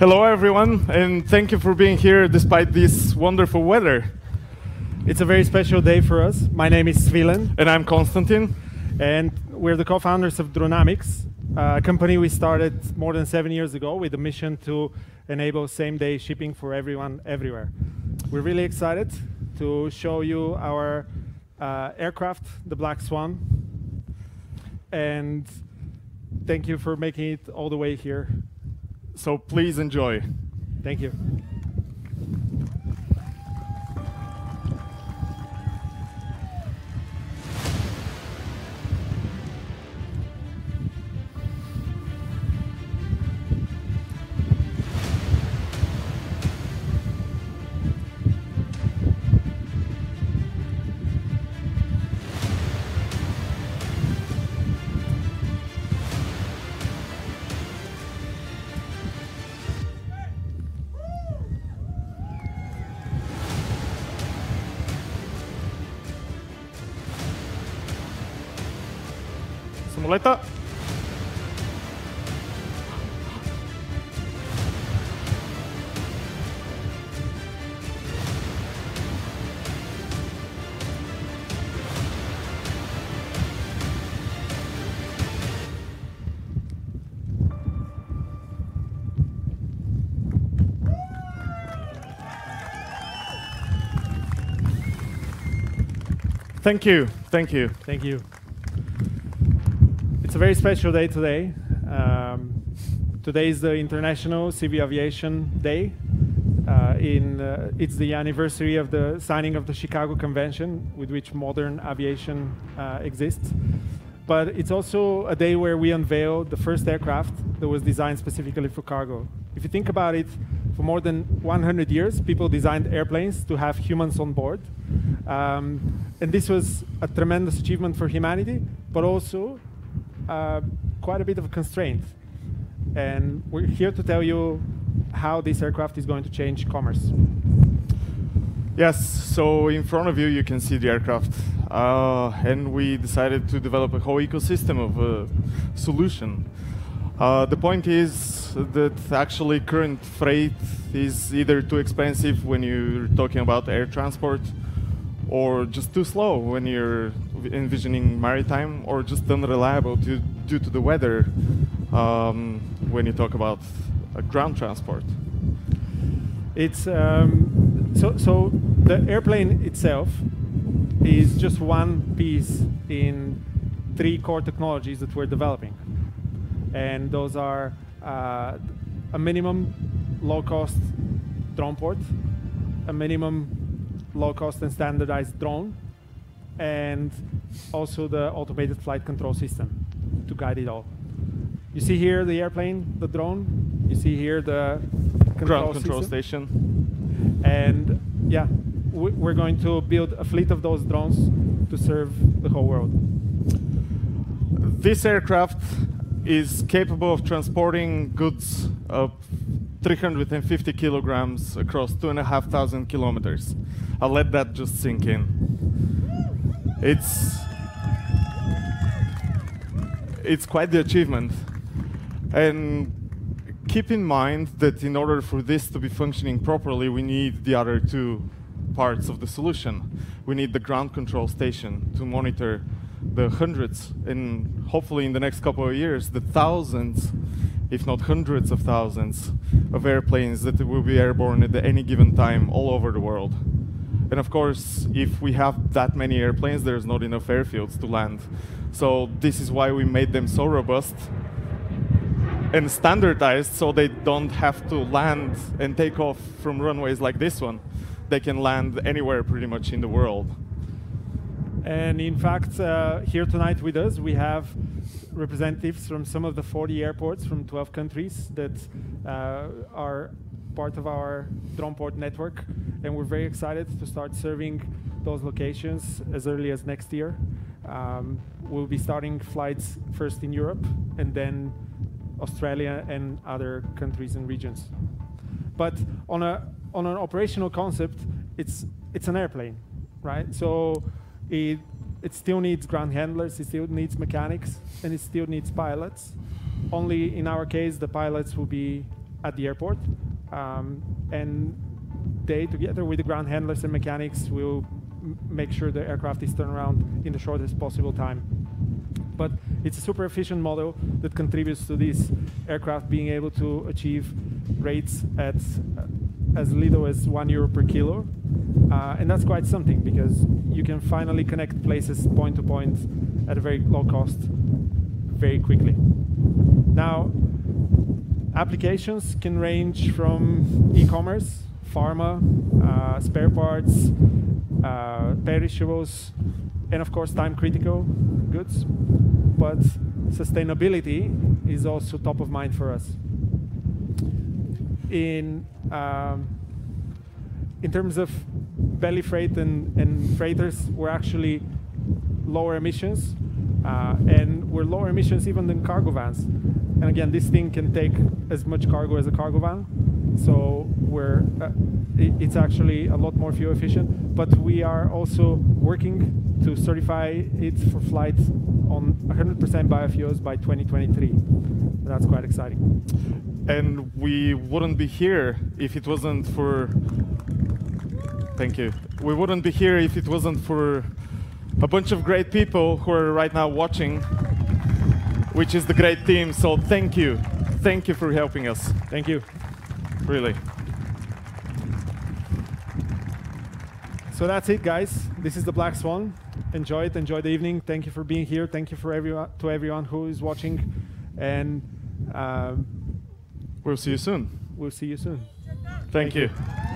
Hello, everyone, and thank you for being here despite this wonderful weather. It's a very special day for us. My name is Svilen. And I'm Konstantin. And we're the co-founders of Dronamics, a company we started more than seven years ago with a mission to enable same-day shipping for everyone, everywhere. We're really excited to show you our uh, aircraft, the Black Swan. And thank you for making it all the way here. So please enjoy. Thank you. Simuleta. Thank you. Thank you. Thank you. It's a very special day today. Um, today is the International Civil Aviation Day. Uh, in, uh, it's the anniversary of the signing of the Chicago Convention, with which modern aviation uh, exists. But it's also a day where we unveil the first aircraft that was designed specifically for cargo. If you think about it, for more than 100 years, people designed airplanes to have humans on board. Um, and this was a tremendous achievement for humanity, but also uh, quite a bit of constraint. And we're here to tell you how this aircraft is going to change commerce. Yes, so in front of you, you can see the aircraft. Uh, and we decided to develop a whole ecosystem of a solution. Uh, the point is that actually current freight is either too expensive when you're talking about air transport, or just too slow when you're envisioning maritime, or just unreliable to, due to the weather um, when you talk about uh, ground transport. It's um, so so the airplane itself is just one piece in three core technologies that we're developing, and those are uh, a minimum low-cost drone port, a minimum low-cost and standardized drone, and also the automated flight control system to guide it all. You see here the airplane, the drone. You see here the control control station. And yeah, we- we're going to build a fleet of those drones to serve the whole world. This aircraft is capable of transporting goods of 350 kilograms across two and a half thousand kilometers. I'll let that just sink in. It's it's quite the achievement. And keep in mind that in order for this to be functioning properly, we need the other two parts of the solution. We need the ground control station to monitor the hundreds and hopefully in the next couple of years, the thousands, if not hundreds of thousands of airplanes that will be airborne at any given time all over the world. And of course, if we have that many airplanes, there's not enough airfields to land. So this is why we made them so robust and standardized so they don't have to land and take off from runways like this one. They can land anywhere pretty much in the world. And in fact, uh, here tonight with us, we have representatives from some of the 40 airports from 12 countries that uh, are part of our Droneport network. And we're very excited to start serving those locations as early as next year. Um, we'll be starting flights first in Europe and then Australia and other countries and regions. But on a on an operational concept, it's it's an airplane, right? So it it still needs ground handlers, it still needs mechanics, and it still needs pilots. Only in our case, the pilots will be at the airport. Um, and they, together with the ground handlers and mechanics, will make sure the aircraft is turned around in the shortest possible time. But it's a super efficient model that contributes to this aircraft being able to achieve rates at as little as one euro per kilo. Uh, and that's quite something because you can finally connect places point to point at a very low cost very quickly. Now, applications can range from e-commerce, pharma, uh, spare parts, uh, perishables, and of course time critical goods. But sustainability is also top of mind for us. In um, in terms of belly freight and, and freighters, we're actually lower emissions, uh, and we're lower emissions even than cargo vans. And again, this thing can take as much cargo as a cargo van, so we're uh, it, it's actually a lot more fuel efficient. But we are also working to certify it for flights on 100% biofuels by 2023. That's quite exciting. And we wouldn't be here if it wasn't for. Thank you. We wouldn't be here if it wasn't for a bunch of great people who are right now watching, which is the great team. So thank you. Thank you for helping us. Thank you. Really. So that's it, guys. This is the Black Swan. Enjoy it. Enjoy the evening. Thank you for being here. Thank you for everyone to everyone who is watching, and um, We'll see you soon. we'll see you soon. Thank, you. Portugal.